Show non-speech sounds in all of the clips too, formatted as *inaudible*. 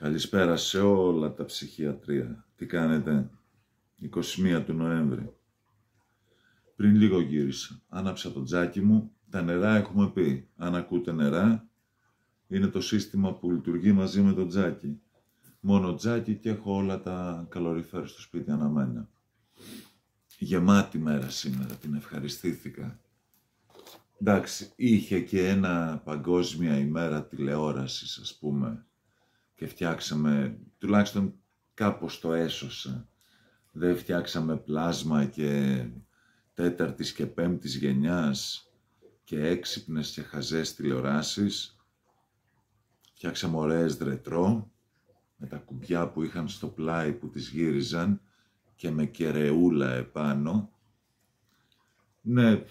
Καλησπέρα σε όλα τα ψυχιατρία. Τι κάνετε, 21 του Νοέμβρη. Πριν λίγο γύρισα. Άναψα το τζάκι μου. Τα νερά έχουμε πει. Αν ακούτε νερά, είναι το σύστημα που λειτουργεί μαζί με το τζάκι. Μόνο τζάκι και έχω όλα τα καλοριφέρ στο σπίτι αναμένα. Γεμάτη μέρα σήμερα, την ευχαριστήθηκα. Εντάξει, είχε και ένα παγκόσμια ημέρα τηλεόρασης, ας πούμε, και φτιάξαμε, τουλάχιστον κάπως το έσωσα. Δεν φτιάξαμε πλάσμα και τέταρτης και πέμπτης γενιάς και έξυπνες και χαζές τηλεοράσεις. Φτιάξαμε ωραίες δρετρό με τα κουμπιά που είχαν στο πλάι που τις γύριζαν και με κερεούλα επάνω. Ναι,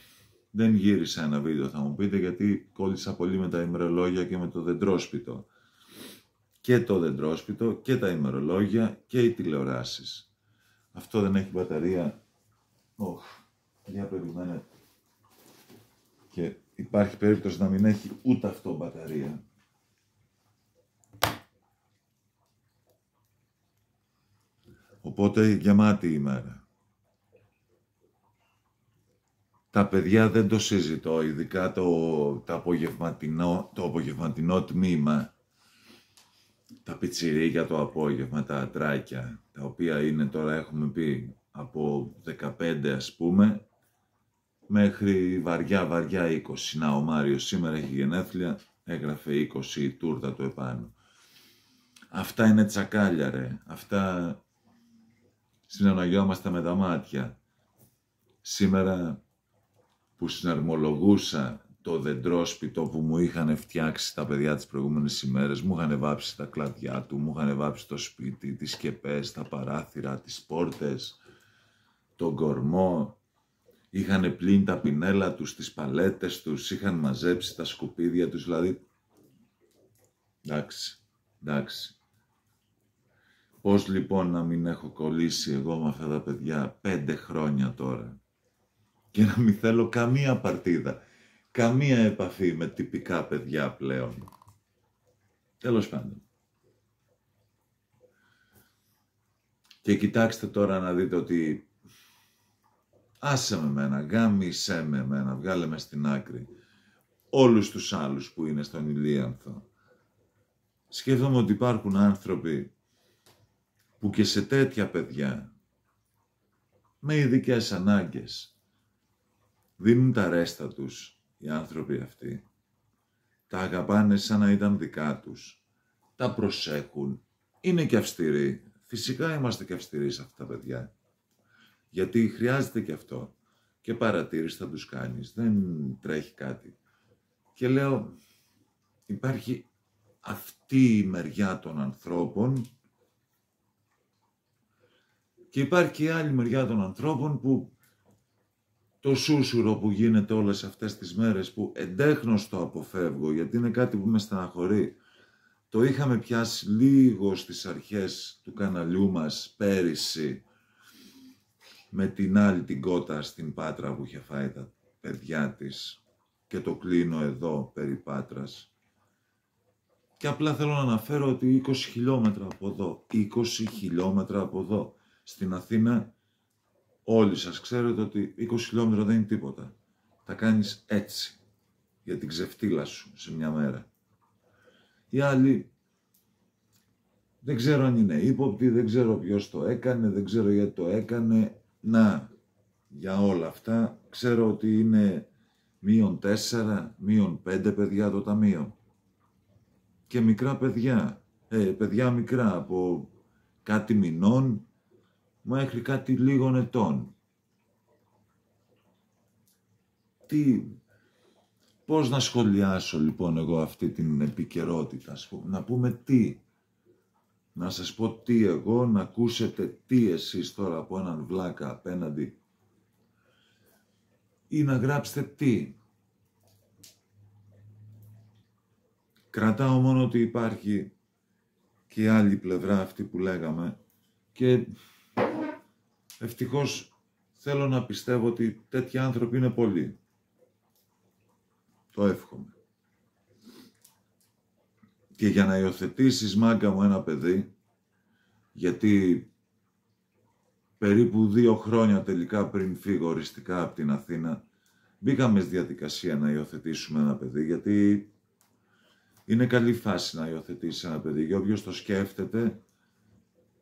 δεν γύρισα ένα βίντεο θα μου πείτε γιατί κόλλησα πολύ με τα ημερολόγια και με το δεντρόσπιτο. Και το δεντρόσπιτο και τα ημερολόγια και οι τηλεοράσεις. Αυτό δεν έχει μπαταρία. Ωχ, για περιμένετε. Και υπάρχει περίπτωση να μην έχει ούτε αυτό μπαταρία. Οπότε γεμάτη ημέρα. Τα παιδιά δεν το συζητώ, ειδικά το, το, απογευματινό, το απογευματινό τμήμα. Τα πιτσιρίκια το απόγευμα, τα ατράκια, τα οποία είναι τώρα έχουμε πει από 15 ας πούμε, μέχρι βαριά βαριά 20. Να ο Μάριος σήμερα έχει γενέθλια, έγραφε 20 η τούρτα του επάνω. Αυτά είναι τσακάλια ρε, αυτά συναναγιόμαστε με τα μάτια. Σήμερα που συναρμολογούσα το δεντρόσπιτο που μου είχαν φτιάξει τα παιδιά τις προηγούμενες ημέρες, μου είχαν βάψει τα κλαδιά του, μου είχαν βάψει το σπίτι, τις σκεπές, τα παράθυρα, τις πόρτες, τον κορμό, είχαν πλύνει τα πινέλα τους, τις παλέτες τους, είχαν μαζέψει τα σκουπίδια τους, δηλαδή, εντάξει, εντάξει. Πώς λοιπόν να μην έχω κολλήσει εγώ με αυτά τα παιδιά πέντε χρόνια τώρα και να μην θέλω καμία παρτίδα, καμία επαφή με τυπικά παιδιά πλέον. Τέλος πάντων. Και κοιτάξτε τώρα να δείτε ότι άσε με μένα, γάμισέ με μένα, βγάλε με στην άκρη. Όλους τους άλλους που είναι στον ηλίανθο. Σκέφτομαι ότι υπάρχουν άνθρωποι που και σε τέτοια παιδιά, με ειδικές ανάγκες, δίνουν τα ρέστα τους οι άνθρωποι αυτοί. Τα αγαπάνε σαν να ήταν δικά τους. Τα προσέχουν. Είναι και αυστηροί. Φυσικά είμαστε και αυστηροί σε αυτά τα παιδιά. Γιατί χρειάζεται και αυτό. Και παρατήρηση θα τους κάνεις. Δεν τρέχει κάτι. Και λέω, υπάρχει αυτή η μεριά των ανθρώπων και υπάρχει και η άλλη μεριά των ανθρώπων που το σούσουρο που γίνεται όλες αυτές τις μέρες που εντέχνως το αποφεύγω γιατί είναι κάτι που με στεναχωρεί. Το είχαμε πιάσει λίγο στις αρχές του καναλιού μας πέρυσι με την άλλη την κότα στην Πάτρα που είχε φάει τα παιδιά της και το κλείνω εδώ περί Πάτρας. Και απλά θέλω να αναφέρω ότι 20 χιλιόμετρα από εδώ, 20 χιλιόμετρα από εδώ, στην Αθήνα όλοι σας ξέρετε ότι 20 χιλιόμετρα δεν είναι τίποτα. Τα κάνεις έτσι, για την ξεφτύλα σου σε μια μέρα. Οι άλλοι δεν ξέρω αν είναι ύποπτοι, δεν ξέρω ποιος το έκανε, δεν ξέρω γιατί το έκανε. Να, για όλα αυτά ξέρω ότι είναι μείον τέσσερα, μείον πέντε παιδιά το ταμείο. Και μικρά παιδιά, ε, παιδιά μικρά από κάτι μηνών μέχρι κάτι λίγων ετών. Τι, πώς να σχολιάσω λοιπόν εγώ αυτή την επικαιρότητα, να πούμε τι, να σας πω τι εγώ, να ακούσετε τι εσείς τώρα από έναν βλάκα απέναντι ή να γράψετε τι. Κρατάω μόνο ότι υπάρχει και η άλλη πλευρά αυτή που λέγαμε και Ευτυχώς θέλω να πιστεύω ότι τέτοιοι άνθρωποι είναι πολλοί. Το εύχομαι. Και για να υιοθετήσεις μάγκα μου ένα παιδί, γιατί περίπου δύο χρόνια τελικά πριν φύγω οριστικά από την Αθήνα, μπήκαμε στη διαδικασία να υιοθετήσουμε ένα παιδί, γιατί είναι καλή φάση να υιοθετήσεις ένα παιδί. Και όποιος το σκέφτεται,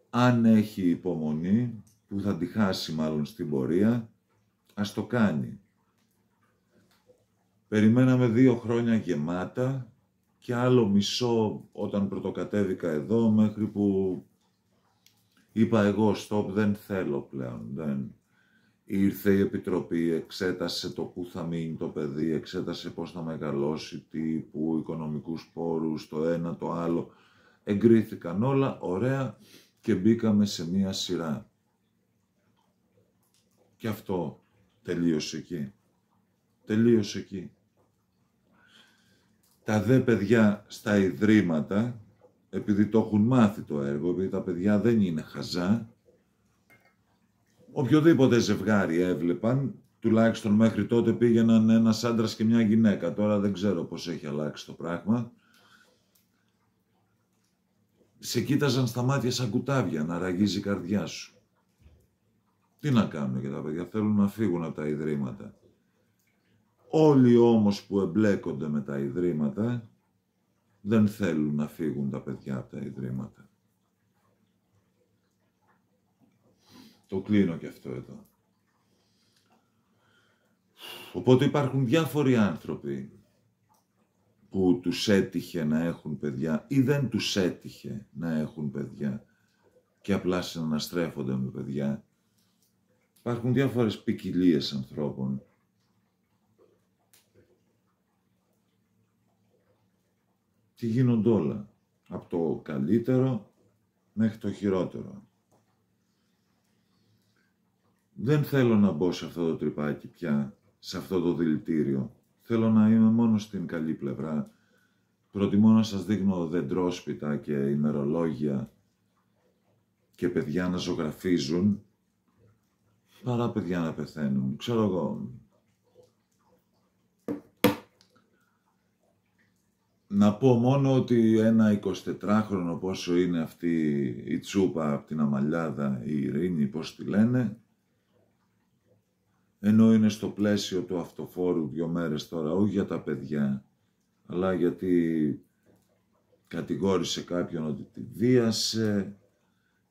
αν έχει υπομονή, που θα τη χάσει μάλλον στην πορεία, ας το κάνει. Περιμέναμε δύο χρόνια γεμάτα και άλλο μισό όταν πρωτοκατέβηκα εδώ μέχρι που είπα εγώ stop δεν θέλω πλέον. Δεν. Ήρθε η Επιτροπή, εξέτασε το πού θα μείνει το παιδί, εξέτασε πώς θα μεγαλώσει, τι, πού, οικονομικούς πόρους, το ένα, το άλλο. Εγκρίθηκαν όλα, ωραία, και μπήκαμε σε μία σειρά. Και αυτό τελείωσε εκεί. Τελείωσε εκεί. Τα δε παιδιά στα ιδρύματα, επειδή το έχουν μάθει το έργο, επειδή τα παιδιά δεν είναι χαζά, οποιοδήποτε ζευγάρι έβλεπαν, τουλάχιστον μέχρι τότε πήγαιναν ένας άντρας και μια γυναίκα. Τώρα δεν ξέρω πώς έχει αλλάξει το πράγμα. Σε κοίταζαν στα μάτια σαν κουτάβια να ραγίζει η καρδιά σου. Τι να κάνουν και τα παιδιά, θέλουν να φύγουν από τα ιδρύματα. Όλοι όμως που εμπλέκονται με τα ιδρύματα δεν θέλουν να φύγουν τα παιδιά από τα ιδρύματα. Το κλείνω και αυτό εδώ. Οπότε υπάρχουν διάφοροι άνθρωποι που τους έτυχε να έχουν παιδιά ή δεν τους έτυχε να έχουν παιδιά και απλά συναναστρέφονται με παιδιά. Υπάρχουν διάφορες ποικιλίες ανθρώπων τι γίνονται όλα. Από το καλύτερο μέχρι το χειρότερο. Δεν θέλω να μπω σε αυτό το τρυπάκι πια, σε αυτό το δηλητήριο. Θέλω να είμαι μόνο στην καλή πλευρά. Προτιμώ να σας δείχνω δεντρόσπιτα και ημερολόγια και παιδιά να ζωγραφίζουν, παρά παιδιά να πεθαίνουν. Ξέρω εγώ, Να πω μόνο ότι ένα 24χρονο πόσο είναι αυτή η τσούπα από την Αμαλιάδα, η Ειρήνη, πώς τη λένε, ενώ είναι στο πλαίσιο του αυτοφόρου δύο μέρες τώρα, όχι για τα παιδιά, αλλά γιατί κατηγόρησε κάποιον ότι τη βίασε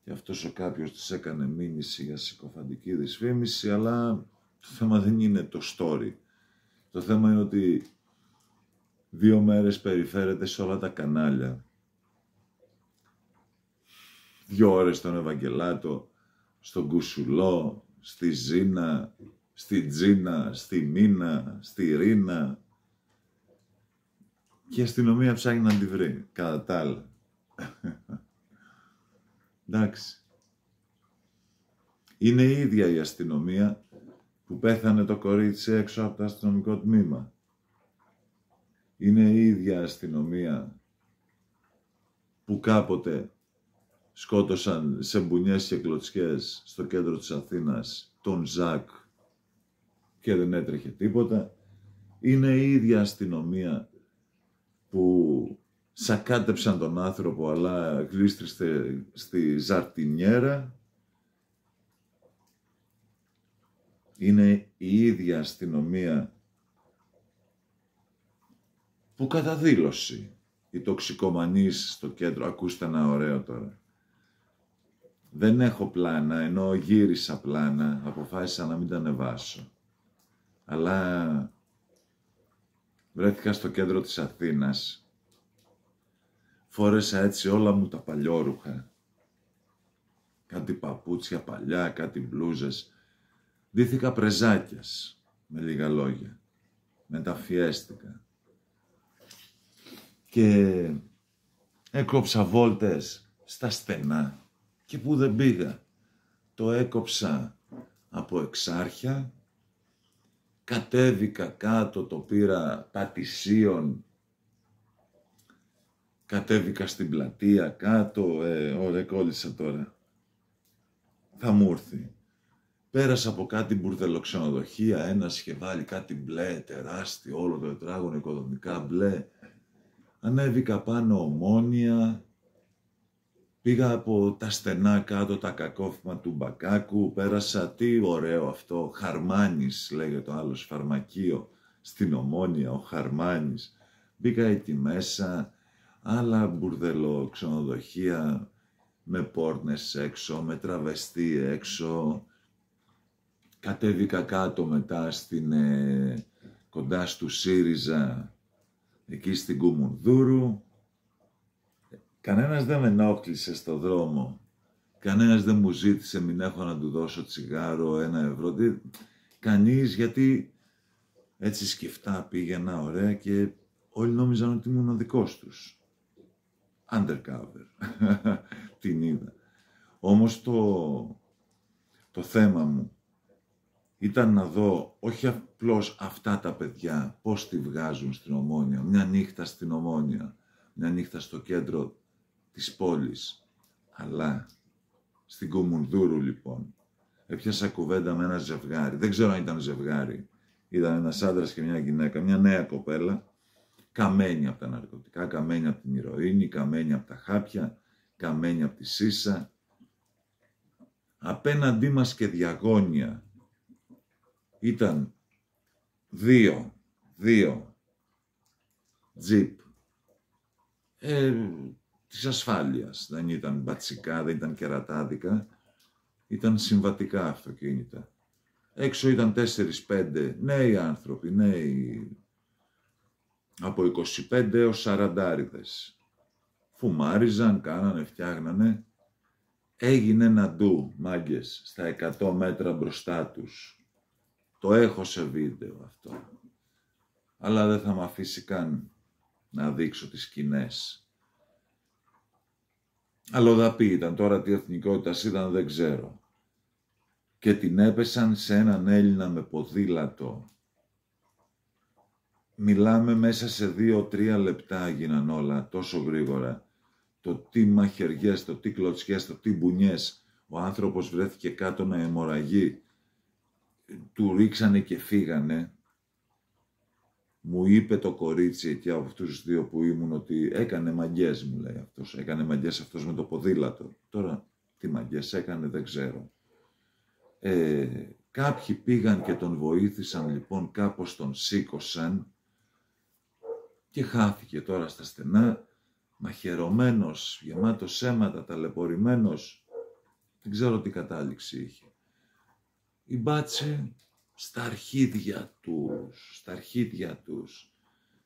και αυτός ο κάποιος της έκανε μήνυση για συκοφαντική δυσφήμιση, αλλά το θέμα δεν είναι το story. Το θέμα είναι ότι δύο μέρες περιφέρεται σε όλα τα κανάλια. Δύο ώρες στον Ευαγγελάτο, στον Κουσουλό, στη Ζήνα, στη Τζίνα, στη Μίνα, στη Ρίνα. Και η αστυνομία ψάχνει να τη βρει, κατά τα άλλα. Εντάξει. Είναι η ίδια η αστυνομία που πέθανε το κορίτσι έξω από το αστυνομικό τμήμα είναι η ίδια αστυνομία που κάποτε σκότωσαν σε μπουνιές και κλωτσιές στο κέντρο της Αθήνας τον Ζακ και δεν έτρεχε τίποτα. Είναι η ίδια αστυνομία που σακάτεψαν τον άνθρωπο αλλά γλίστριστε στη Ζαρτινιέρα. Είναι η ίδια αστυνομία που κατά δήλωση οι τοξικομανείς στο κέντρο, ακούστε ένα ωραίο τώρα, δεν έχω πλάνα, ενώ γύρισα πλάνα, αποφάσισα να μην τα ανεβάσω. Αλλά βρέθηκα στο κέντρο της Αθήνας, φόρεσα έτσι όλα μου τα παλιόρουχα, κάτι παπούτσια παλιά, κάτι μπλούζες, ντύθηκα πρεζάκιας, με λίγα λόγια, μεταφιέστηκα. Και έκοψα βόλτες στα στενά. Και που δεν πήγα. Το έκοψα από εξάρχεια, κατέβηκα κάτω, το πήρα πατησίων, κατέβηκα στην πλατεία κάτω, ε, ωραία κόλλησα τώρα. Θα μου έρθει. Πέρασα από κάτι μπουρδελοξενοδοχεία, ένα είχε βάλει κάτι μπλε, τεράστιο, όλο το τετράγωνο οικοδομικά μπλε, Ανέβηκα πάνω ομόνια, πήγα από τα στενά κάτω τα κακόφημα του Μπακάκου, πέρασα τι ωραίο αυτό, Χαρμάνης λέγεται το άλλος φαρμακείο, στην ομόνια ο Χαρμάνης. Μπήκα εκεί μέσα, άλλα μπουρδελο ξενοδοχεία, με πόρνες έξω, με τραβεστή έξω. Κατέβηκα κάτω μετά στην, ε, κοντά στου ΣΥΡΙΖΑ, εκεί στην Κουμουνδούρου. Κανένας δεν με ενόχλησε στο δρόμο. Κανένας δεν μου ζήτησε μην έχω να του δώσω τσιγάρο, ένα ευρώ. Κανείς γιατί έτσι σκεφτά πήγαινα ωραία και όλοι νόμιζαν ότι ήμουν ο δικός τους. Undercover. *laughs* Την είδα. Όμως το, το θέμα μου ήταν να δω όχι απλώς αυτά τα παιδιά πώς τη βγάζουν στην Ομόνια, μια νύχτα στην Ομόνια, μια νύχτα στο κέντρο της πόλης, αλλά στην Κομουνδούρου λοιπόν, έπιασα κουβέντα με ένα ζευγάρι, δεν ξέρω αν ήταν ζευγάρι, ήταν ένας άντρας και μια γυναίκα, μια νέα κοπέλα, καμένη από τα ναρκωτικά, καμένη από την ηρωίνη, καμένη από τα χάπια, καμένη από τη σύσα. Απέναντί μας και διαγώνια ήταν δύο, δύο τζιπ ε, της ασφάλειας. Δεν ήταν μπατσικά, δεν ήταν κερατάδικα, ήταν συμβατικά αυτοκίνητα. Έξω ήταν 4-5 νέοι άνθρωποι, νέοι από 25 έως 40 Φουμάριζαν, κάνανε, φτιάχνανε. Έγινε ένα ντου, μάγκες, στα 100 μέτρα μπροστά τους. Το έχω σε βίντεο αυτό. Αλλά δεν θα με αφήσει καν να δείξω τις σκηνές. Αλλοδαπή ήταν, τώρα τι εθνικότητας ήταν δεν ξέρω. Και την έπεσαν σε έναν Έλληνα με ποδήλατο. Μιλάμε μέσα σε δύο-τρία λεπτά γίναν όλα τόσο γρήγορα. Το τι μαχαιριές, το τι κλωτσιές, το τι μπουνιές. Ο άνθρωπος βρέθηκε κάτω να αιμορραγεί του ρίξανε και φύγανε, μου είπε το κορίτσι εκεί από αυτούς τους δύο που ήμουν ότι έκανε μαγκές μου λέει αυτός, έκανε μαγκές αυτός με το ποδήλατο. Τώρα τι μαγκές έκανε δεν ξέρω. Ε, κάποιοι πήγαν και τον βοήθησαν λοιπόν κάπως τον σήκωσαν και χάθηκε τώρα στα στενά, μαχαιρωμένος, γεμάτος αίματα, ταλαιπωρημένος, δεν ξέρω τι κατάληξη είχε η μπάτσε στα αρχίδια τους, στα αρχίδια τους.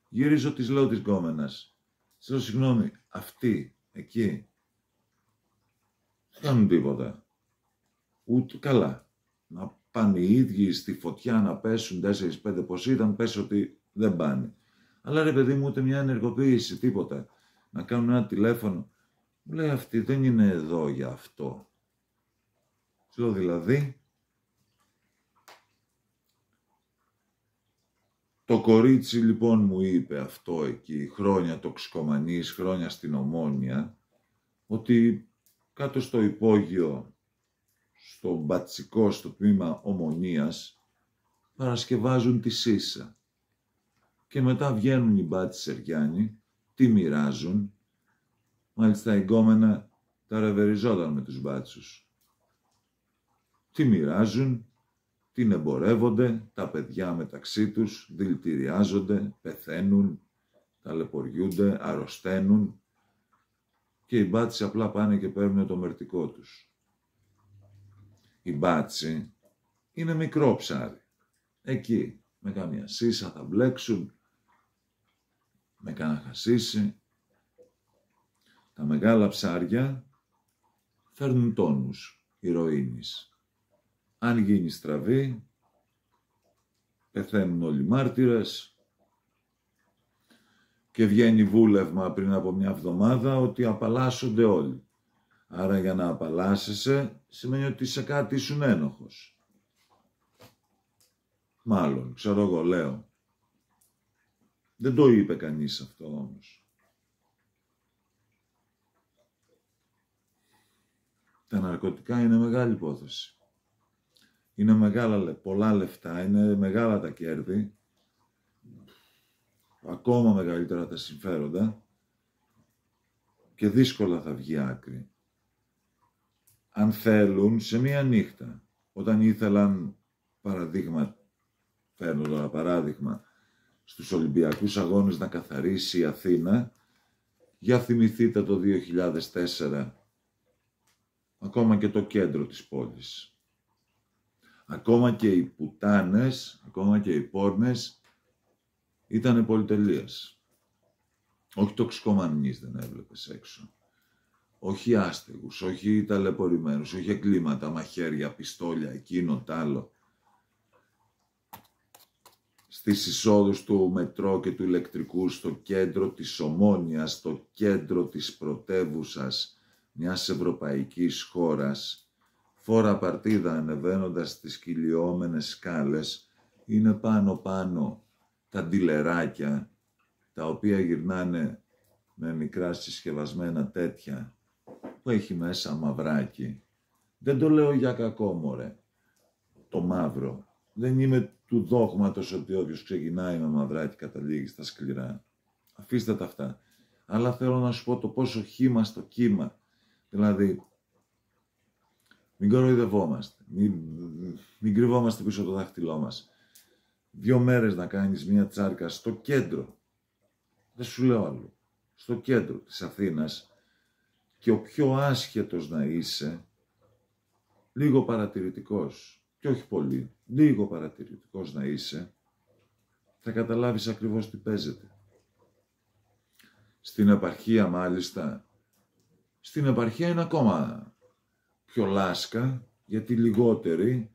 Γυρίζω τις λέω της γκόμενας. Σε λέω συγγνώμη, αυτοί, εκεί, δεν κάνουν τίποτα. Ούτε καλά. Να πάνε οι ίδιοι στη φωτιά να πέσουν 4-5 πως ήταν, πες ότι δεν πάνε. Αλλά ρε παιδί μου ούτε μια ενεργοποίηση, τίποτα. Να κάνουν ένα τηλέφωνο. Μου λέει αυτή δεν είναι εδώ για αυτό. Λέω δηλαδή, Το κορίτσι λοιπόν μου είπε αυτό εκεί, χρόνια τοξικομανής, χρόνια στην Ομόνια, ότι κάτω στο υπόγειο, στο μπατσικό, στο τμήμα Ομονίας, παρασκευάζουν τη Σύσα. Και μετά βγαίνουν οι μπάτσι Σεργιάννη, τη μοιράζουν, μάλιστα η γκόμενα τα ρεβεριζόταν με τους μπάτσους. Τι μοιράζουν, την εμπορεύονται, τα παιδιά μεταξύ τους δηλητηριάζονται, πεθαίνουν, ταλαιπωριούνται, αρρωσταίνουν και οι μπάτσι απλά πάνε και παίρνουν το μερτικό τους. Η μπάτσι είναι μικρό ψάρι. Εκεί με καμία σύσα θα μπλέξουν, με κανένα χασίσι. Τα μεγάλα ψάρια φέρνουν τόνους ηρωίνης. Αν γίνει στραβή, πεθαίνουν όλοι οι μάρτυρες και βγαίνει βούλευμα πριν από μια εβδομάδα ότι απαλλάσσονται όλοι. Άρα για να απαλλάσσεσαι σημαίνει ότι σε κάτι ήσουν ένοχος. Μάλλον, ξέρω εγώ, λέω. Δεν το είπε κανείς αυτό όμως. Τα ναρκωτικά είναι μεγάλη υπόθεση. Είναι μεγάλα, πολλά λεφτά, είναι μεγάλα τα κέρδη, ακόμα μεγαλύτερα τα συμφέροντα και δύσκολα θα βγει άκρη. Αν θέλουν σε μία νύχτα, όταν ήθελαν παραδείγμα, φέρνω τώρα παράδειγμα, στους Ολυμπιακούς Αγώνες να καθαρίσει η Αθήνα, για θυμηθείτε το 2004, ακόμα και το κέντρο της πόλης. Ακόμα και οι πουτάνες, ακόμα και οι πόρνες ήταν πολυτελείας. Όχι τοξικομανείς δεν έβλεπες έξω. Όχι άστεγους, όχι ταλαιπωρημένους, όχι εγκλήματα, μαχαίρια, πιστόλια, εκείνο, τ' άλλο. Στις εισόδους του μετρό και του ηλεκτρικού στο κέντρο της Ομόνιας, στο κέντρο της πρωτεύουσας μιας ευρωπαϊκής χώρας, φόρα παρτίδα ανεβαίνοντας τις κυλιόμενες σκάλες, είναι πάνω-πάνω τα ντυλεράκια, τα οποία γυρνάνε με μικρά συσκευασμένα τέτοια, που έχει μέσα μαυράκι. Δεν το λέω για κακό, μωρέ. Το μαύρο. Δεν είμαι του δόγματος ότι όποιος ξεκινάει με μαυράκι καταλήγει στα σκληρά. Αφήστε τα αυτά. Αλλά θέλω να σου πω το πόσο χύμα στο κύμα. Δηλαδή, μην κοροϊδευόμαστε. Μην, μην κρυβόμαστε πίσω το δάχτυλό μας. Δύο μέρες να κάνεις μια τσάρκα στο κέντρο. Δεν σου λέω άλλο. Στο κέντρο της Αθήνας και ο πιο άσχετος να είσαι, λίγο παρατηρητικός, και όχι πολύ, λίγο παρατηρητικός να είσαι, θα καταλάβεις ακριβώς τι παίζεται. Στην επαρχία μάλιστα, στην επαρχία είναι ακόμα πιο λάσκα, γιατί λιγότεροι,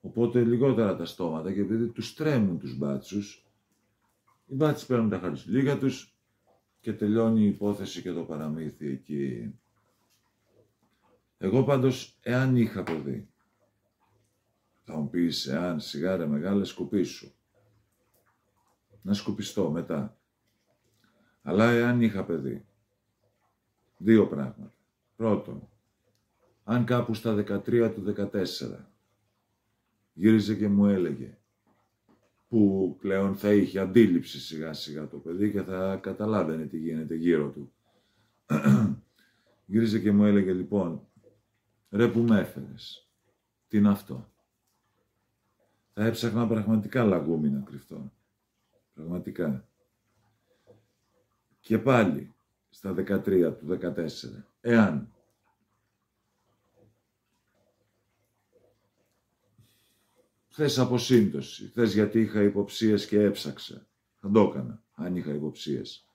οπότε λιγότερα τα στόματα και επειδή τους τρέμουν τους μπάτσους, οι μπάτσοι παίρνουν τα χαρισλίγα τους και τελειώνει η υπόθεση και το παραμύθι εκεί. Εγώ πάντως, εάν είχα παιδί, θα μου πεις, εάν σιγάρα μεγάλα σκουπίσου, να σκουπιστώ μετά. Αλλά εάν είχα παιδί, δύο πράγματα. Πρώτον, αν κάπου στα 13 του 14 γύριζε και μου έλεγε που πλέον θα είχε αντίληψη σιγά σιγά το παιδί και θα καταλάβαινε τι γίνεται γύρω του. *clears throat* γύριζε και μου έλεγε λοιπόν, ρε που με έφερες, τι είναι αυτό; Θα έψαχνα πραγματικά λαγούμι να κρυφτώ. Πραγματικά. Και πάλι στα 13 του 14, εάν Θες αποσύντωση, θες γιατί είχα υποψίες και έψαξα. Θα το έκανα, αν είχα υποψίες.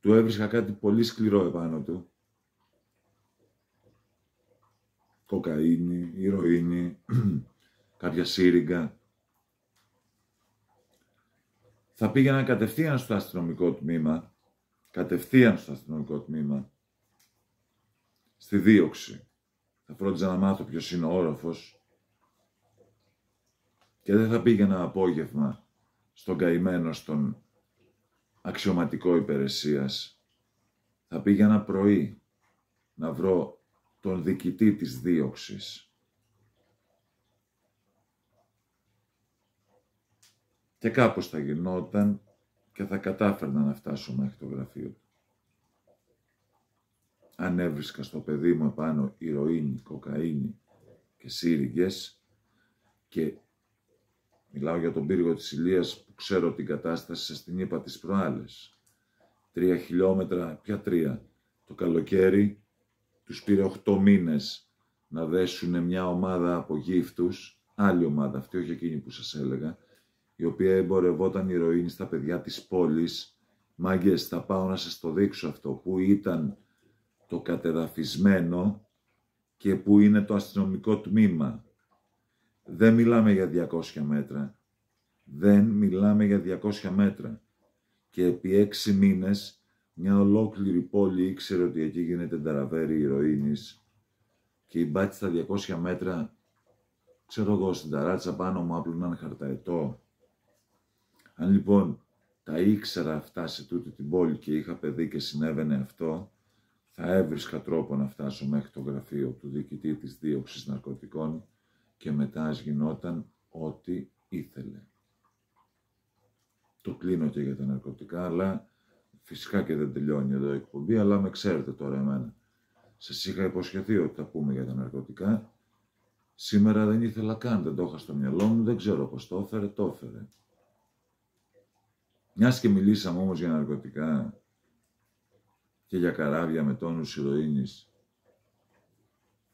Του έβρισκα κάτι πολύ σκληρό επάνω του. Κοκαίνη, ηρωίνη, κάποια σύριγγα. Θα πήγαινα κατευθείαν στο αστυνομικό τμήμα, κατευθείαν στο αστυνομικό τμήμα, στη δίωξη. Θα φρόντιζα να μάθω ποιος είναι ο όροφος, και δεν θα πήγαινα απόγευμα στον καημένο στον αξιωματικό υπηρεσίας. Θα πήγαινα πρωί να βρω τον διοικητή της δίωξης. Και κάπως θα γινόταν και θα κατάφερνα να φτάσω μέχρι το γραφείο του. Αν έβρισκα στο παιδί μου επάνω ηρωίνη, κοκαίνη και σύριγγες και Μιλάω για τον πύργο της Ηλίας που ξέρω την κατάσταση σας την είπα τις προάλλες. Τρία χιλιόμετρα, ποια τρία. Το καλοκαίρι τους πήρε οχτώ μήνες να δέσουν μια ομάδα από γύφτους, άλλη ομάδα αυτή, όχι εκείνη που σας έλεγα, η οποία εμπορευόταν ηρωίνη στα παιδιά της πόλης. Μάγκες, θα πάω να σας το δείξω αυτό, που ήταν το κατεδαφισμένο και που είναι το αστυνομικό τμήμα. Δεν μιλάμε για 200 μέτρα. Δεν μιλάμε για 200 μέτρα. Και επί έξι μήνες μια ολόκληρη πόλη ήξερε ότι εκεί γίνεται ταραβέρι ηρωίνης και η μπάτη στα 200 μέτρα, ξέρω εγώ, στην ταράτσα πάνω μου άπλωναν χαρταετό. Αν λοιπόν τα ήξερα αυτά σε τούτη την πόλη και είχα παιδί και συνέβαινε αυτό, θα έβρισκα τρόπο να φτάσω μέχρι το γραφείο του διοικητή της δίωξης ναρκωτικών και μετά γινόταν ό,τι ήθελε. Το κλείνω και για τα ναρκωτικά, αλλά Φυσικά και δεν τελειώνει εδώ η εκπομπή, αλλά με ξέρετε τώρα εμένα. Σας είχα υποσχεθεί ότι θα πούμε για τα ναρκωτικά. Σήμερα δεν ήθελα καν, δεν το είχα στο μυαλό μου, δεν ξέρω πώς το έφερε, το έφερε. Μιας και μιλήσαμε όμως για ναρκωτικά και για καράβια με τόνους ηρωίνης,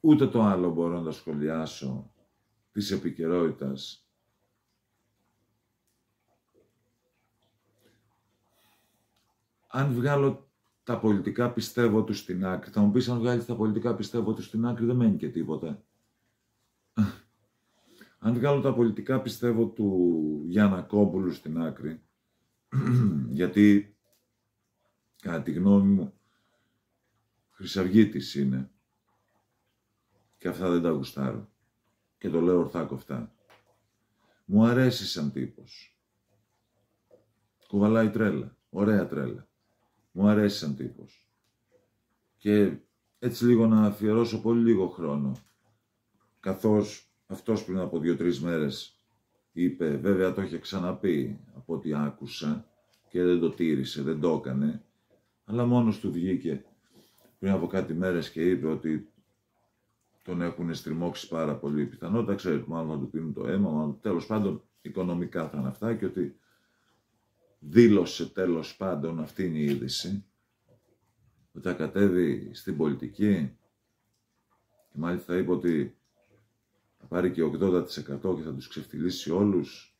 ούτε το άλλο μπορώ να το σχολιάσω της επικαιρότητας. Αν βγάλω τα πολιτικά πιστεύω τους στην άκρη, θα μου πεις αν βγάλεις τα πολιτικά πιστεύω τους στην άκρη δεν μένει και τίποτα. Αν βγάλω τα πολιτικά πιστεύω του Γιάννα Κόμπουλου στην άκρη, *clears throat* γιατί κατά τη γνώμη μου χρυσαυγίτης είναι και αυτά δεν τα γουστάρω και το λέω ορθά κοφτά. Μου αρέσει σαν τύπος. Κουβαλάει τρέλα, ωραία τρέλα. Μου αρέσει σαν τύπος. Και έτσι λίγο να αφιερώσω πολύ λίγο χρόνο. Καθώς αυτός πριν από δύο-τρεις μέρες είπε, βέβαια το είχε ξαναπεί από ό,τι άκουσα και δεν το τήρησε, δεν το έκανε, αλλά μόνος του βγήκε. Πριν από κάτι μέρες και είπε ότι τον έχουν στριμώξει πάρα πολύ. Πιθανότητα, ξέρετε, μάλλον να του πίνουν το αίμα, μάλλον τέλος πάντων οικονομικά θα είναι αυτά και ότι δήλωσε τέλος πάντων αυτή είναι η είδηση ότι θα κατέβει στην πολιτική. Και μάλιστα είπε ότι θα πάρει και 80% και θα τους ξεφτυλίσει όλους.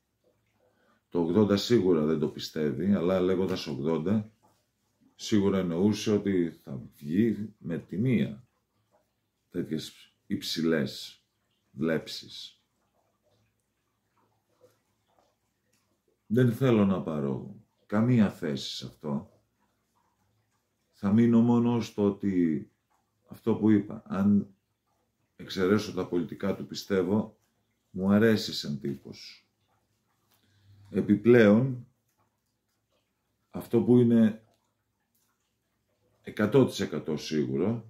Το 80 σίγουρα δεν το πιστεύει, αλλά λέγοντας 80 σίγουρα εννοούσε ότι θα βγει με τη μία τέτοιες υψηλές βλέψεις. Δεν θέλω να πάρω καμία θέση σε αυτό. Θα μείνω μόνο στο ότι αυτό που είπα, αν εξαιρέσω τα πολιτικά του πιστεύω, μου αρέσει σαν τύπος. Επιπλέον, αυτό που είναι 100% σίγουρο,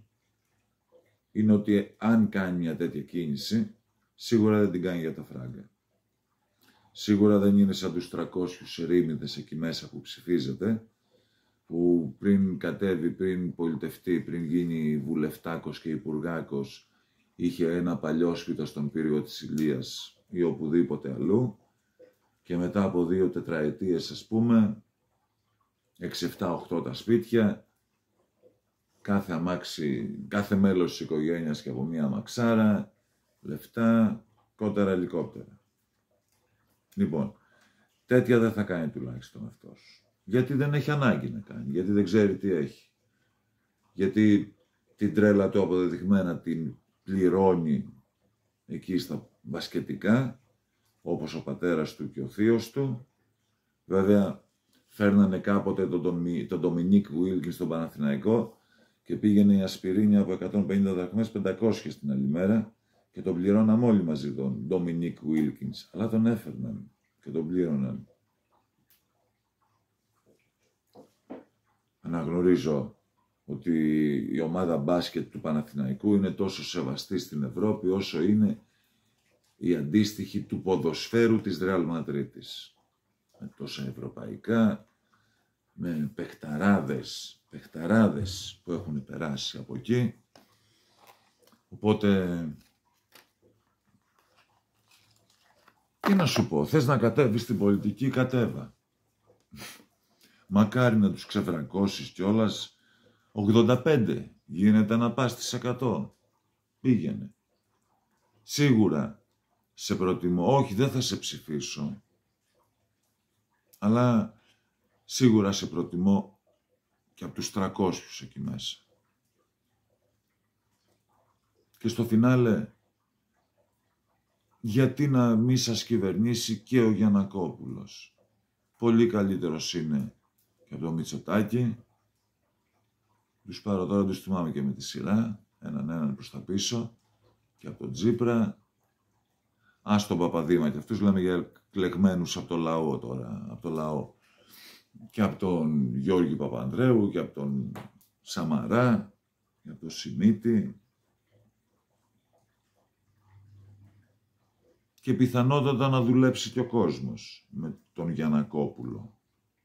είναι ότι αν κάνει μια τέτοια κίνηση, σίγουρα δεν την κάνει για τα φράγκα. Σίγουρα δεν είναι σαν τους 300 ερήμιδες εκεί μέσα που ψηφίζεται, που πριν κατέβει, πριν πολιτευτεί, πριν γίνει βουλευτάκος και υπουργάκος, είχε ένα παλιό σπίτι στον πύργο της Ηλίας ή οπουδήποτε αλλού και μετά από δύο τετραετίες ας πούμε, 6, 7, 8 τα σπίτια, κάθε αμάξι, κάθε μέλος της οικογένειας και από μία αμαξάρα, λεφτά, κότερα ελικόπτερα. Λοιπόν, τέτοια δεν θα κάνει τουλάχιστον αυτός. Γιατί δεν έχει ανάγκη να κάνει, γιατί δεν ξέρει τι έχει. Γιατί την τρέλα του αποδεδειγμένα την πληρώνει εκεί στα μπασκετικά, όπως ο πατέρας του και ο θείος του. Βέβαια, φέρνανε κάποτε τον, τον Ντομινίκ Βίλκινς στον Παναθηναϊκό και πήγαινε η ασπιρίνη από 150 δραχμές 500 την άλλη μέρα και τον πληρώναμε όλοι μαζί τον Ντομινίκ Βίλκινς, αλλά τον έφερναν και τον πλήρωναν. Αναγνωρίζω ότι η ομάδα μπάσκετ του Παναθηναϊκού είναι τόσο σεβαστή στην Ευρώπη όσο είναι η αντίστοιχη του ποδοσφαίρου της Ρεάλ Μαδρίτης. Με τόσα ευρωπαϊκά, με παιχταράδες, παιχταράδες που έχουν περάσει από εκεί. Οπότε, τι να σου πω, θες να κατέβεις στην πολιτική, κατέβα. Μακάρι να τους ξεφρακώσεις κιόλας 85 γίνεται να πας στις 100. Πήγαινε. Σίγουρα σε προτιμώ. Όχι, δεν θα σε ψηφίσω. Αλλά σίγουρα σε προτιμώ και από τους 300 εκεί μέσα. Και στο φινάλε, γιατί να μη σας κυβερνήσει και ο Γιανακόπουλος. Πολύ καλύτερος είναι και από το Μητσοτάκη τους πάρω τώρα, τους θυμάμαι και με τη σειρά, έναν έναν προς τα πίσω και από τον Τζίπρα. Ας τον Παπαδήμα και αυτούς λέμε για κλεγμένους από το λαό τώρα, από το λαό. Και από τον Γιώργη Παπανδρέου και από τον Σαμαρά και από τον Σιμίτη. Και πιθανότατα να δουλέψει και ο κόσμος με τον Γιανακόπουλο,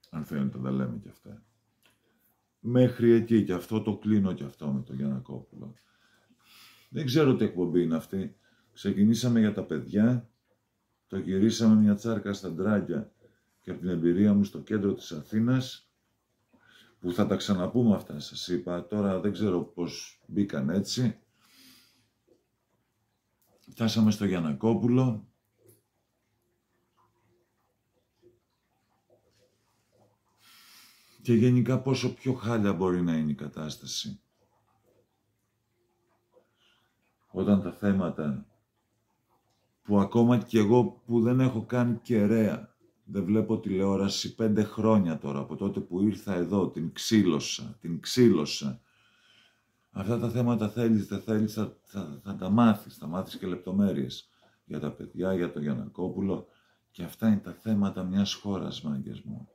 αν φαίνεται να τα λέμε και αυτά. Μέχρι εκεί και αυτό το κλείνω και αυτό με τον Γιανακόπουλο. Δεν ξέρω τι εκπομπή είναι αυτή. Ξεκινήσαμε για τα παιδιά, το γυρίσαμε μια τσάρκα στα ντράκια και από την εμπειρία μου στο κέντρο της Αθήνας, που θα τα ξαναπούμε αυτά σας είπα, τώρα δεν ξέρω πώς μπήκαν έτσι. Φτάσαμε στο Γιανακόπουλο, και γενικά πόσο πιο χάλια μπορεί να είναι η κατάσταση. Όταν τα θέματα που ακόμα και εγώ που δεν έχω κάνει κεραία, δεν βλέπω τηλεόραση πέντε χρόνια τώρα, από τότε που ήρθα εδώ, την ξύλωσα, την ξύλωσα. Αυτά τα θέματα θέλεις, δεν θέλεις, θα, θα, τα μάθεις, θα μάθεις και λεπτομέρειες για τα παιδιά, για τον Γιανακόπουλο και αυτά είναι τα θέματα μιας χώρας, μάγκες μου.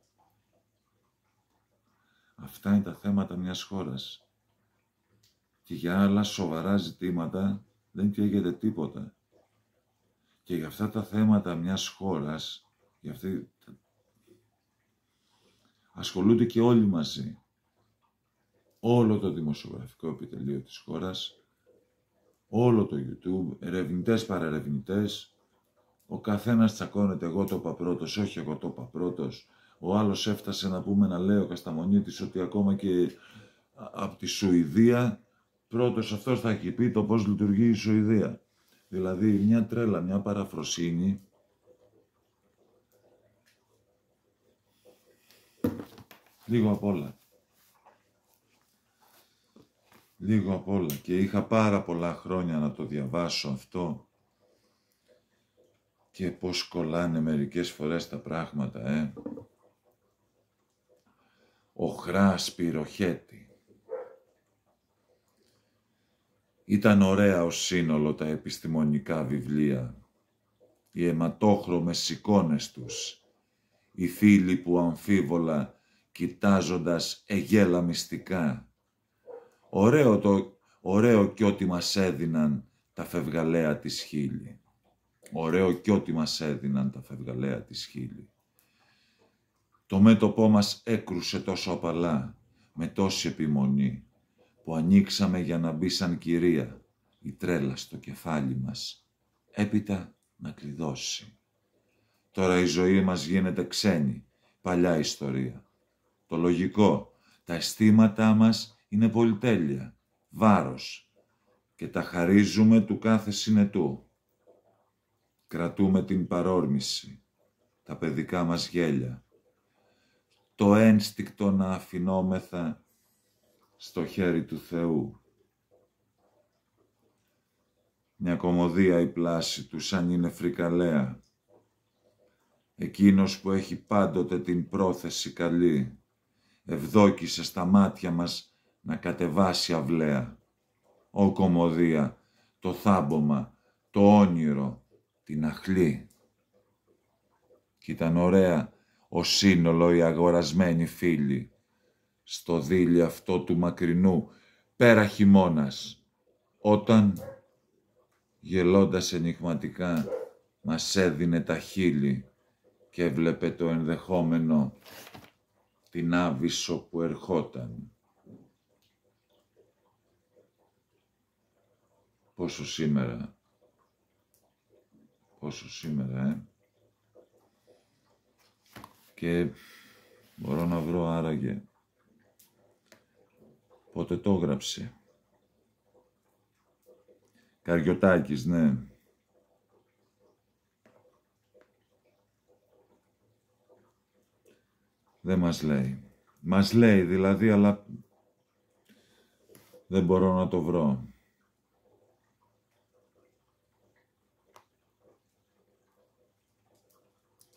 Αυτά είναι τα θέματα μιας χώρας. Και για άλλα σοβαρά ζητήματα δεν καίγεται τίποτα. Και για αυτά τα θέματα μιας χώρας, για αυτή... ασχολούνται και όλοι μαζί. Όλο το δημοσιογραφικό επιτελείο της χώρας, όλο το YouTube, ερευνητές παρερευνητές, ο καθένας τσακώνεται εγώ το είπα πρώτος, όχι εγώ το είπα πρώτος, ο άλλος έφτασε να πούμε να λέει ο Κασταμονίτης ότι ακόμα και από τη Σουηδία πρώτος αυτός θα έχει πει το πώς λειτουργεί η Σουηδία. Δηλαδή μια τρέλα, μια παραφροσύνη Λίγο απ' όλα. Λίγο απ' όλα. Και είχα πάρα πολλά χρόνια να το διαβάσω αυτό. Και πώς κολλάνε μερικές φορές τα πράγματα, ε οχρά σπυροχέτη. Ήταν ωραία ως σύνολο τα επιστημονικά βιβλία, οι αιματόχρωμες εικόνες τους, οι φίλοι που αμφίβολα κοιτάζοντας εγέλα μυστικά. Ωραίο, το, ωραίο κι ό,τι μας έδιναν τα φευγαλέα της χείλη. Ωραίο κι ό,τι μας έδιναν τα φευγαλέα της χείλη. Το μέτωπό μας έκρουσε τόσο απαλά, με τόση επιμονή, που ανοίξαμε για να μπει σαν κυρία η τρέλα στο κεφάλι μας, έπειτα να κλειδώσει. Τώρα η ζωή μας γίνεται ξένη, παλιά ιστορία. Το λογικό, τα αισθήματά μας είναι πολυτέλεια, βάρος και τα χαρίζουμε του κάθε συνετού. Κρατούμε την παρόρμηση, τα παιδικά μας γέλια, το ένστικτο να αφινόμεθα στο χέρι του Θεού. Μια κομμωδία η πλάση του σαν είναι φρικαλέα. Εκείνος που έχει πάντοτε την πρόθεση καλή, ευδόκησε στα μάτια μας να κατεβάσει αυλαία. Ω κομμωδία, το θάμπομα, το όνειρο, την αχλή. Κι ήταν ωραία ο σύνολο οι αγορασμένοι φίλοι. Στο δίλη αυτό του μακρινού, πέρα χειμώνας, όταν, γελώντας ενηγματικά, μας έδινε τα χείλη και έβλεπε το ενδεχόμενο την άβυσο που ερχόταν. Πόσο σήμερα, πόσο σήμερα, ε; Και μπορώ να βρω άραγε πότε το έγραψε. Καριωτάκης, ναι. Δεν μας λέει. Μας λέει δηλαδή, αλλά δεν μπορώ να το βρω.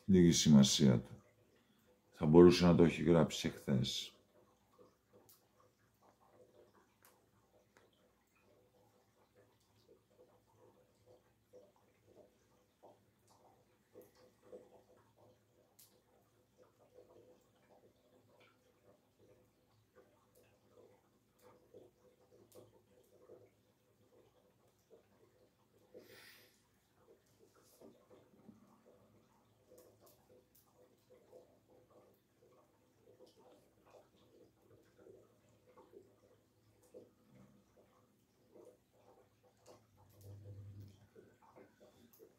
Λίγη σημασία του. Θα μπορούσε να το έχει γράψει εχθές.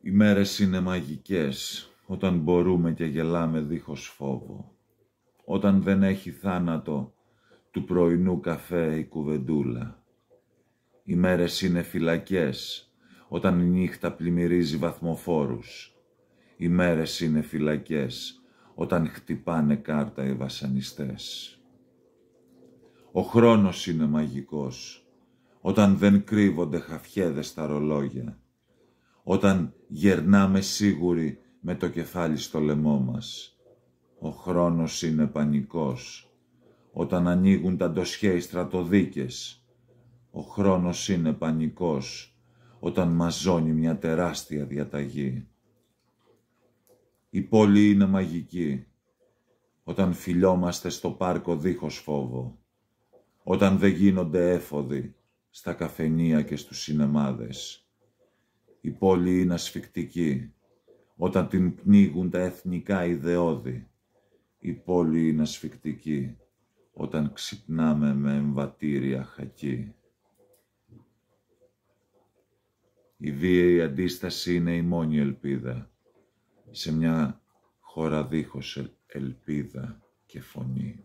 Οι μέρες είναι μαγικές όταν μπορούμε και γελάμε δίχως φόβο. Όταν δεν έχει θάνατο του πρωινού καφέ η κουβεντούλα. Οι μέρες είναι φυλακές όταν η νύχτα πλημμυρίζει βαθμοφόρους. Οι μέρες είναι φυλακές όταν χτυπάνε κάρτα οι βασανιστές. Ο χρόνος είναι μαγικός όταν δεν κρύβονται χαφιέδες στα ρολόγια. Όταν γερνάμε σίγουροι με το κεφάλι στο λαιμό μας. Ο χρόνος είναι πανικός όταν ανοίγουν τα ντοσιέ οι στρατοδίκες. Ο χρόνος είναι πανικός όταν μαζώνει μια τεράστια διαταγή. Η πόλη είναι μαγική όταν φιλιόμαστε στο πάρκο δίχως φόβο. Όταν δεν γίνονται έφοδοι στα καφενεία και στους σινεμάδες. Η πόλη είναι ασφικτική όταν την πνίγουν τα εθνικά ιδεώδη. Η πόλη είναι ασφικτική όταν ξυπνάμε με εμβατήρια χακί. Η βίαιη αντίσταση είναι η μόνη ελπίδα σε μια χώρα δίχως ελπίδα και φωνή.